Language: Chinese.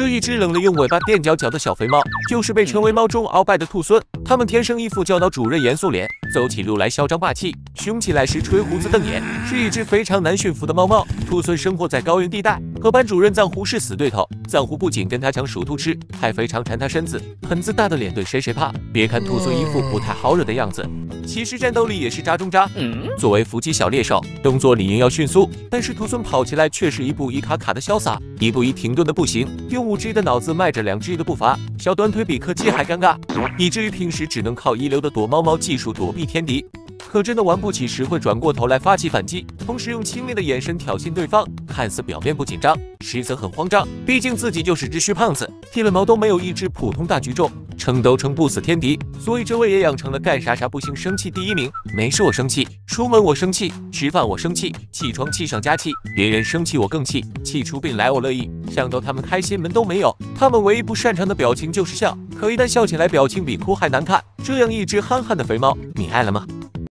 这一只冷得用尾巴垫脚脚的小肥猫，就是被称为猫中鳌拜的兔狲。它们天生一副教导主任严肃脸，走起路来嚣张霸气，凶起来时吹胡子瞪眼，是一只非常难驯服的猫猫。兔狲生活在高原地带，和班主任藏狐是死对头。藏狐不仅跟他抢鼠兔吃，还非常馋他身子，很自大的脸对谁谁怕。别看兔狲一副不太好惹的样子，其实战斗力也是渣中渣。作为伏击小猎手，动作理应要迅速，但是兔狲跑起来却是一步一卡卡的潇洒，一步一停顿的不行，用五 G 的脑子迈着两 G 的步伐，小短腿比柯基还尴尬，以至于平时只能靠一流的躲猫猫技术躲避天敌。可真的玩不起时，会转过头来发起反击，同时用轻蔑的眼神挑衅对方，看似表面不紧张，实则很慌张。毕竟自己就是只虚胖子，剃了毛都没有一只普通大橘重，撑都撑不死天敌。所以这位也养成了干啥啥不行生气第一名。没事我生气，出门我生气，吃饭我生气，起床气上加气，别人生气我更气，气出病来我乐意。想逗他们开心门都没有，他们唯一不擅长的表情就是笑，可一旦笑起来，表情比哭还难看。这样一只憨憨的肥猫，你爱了吗？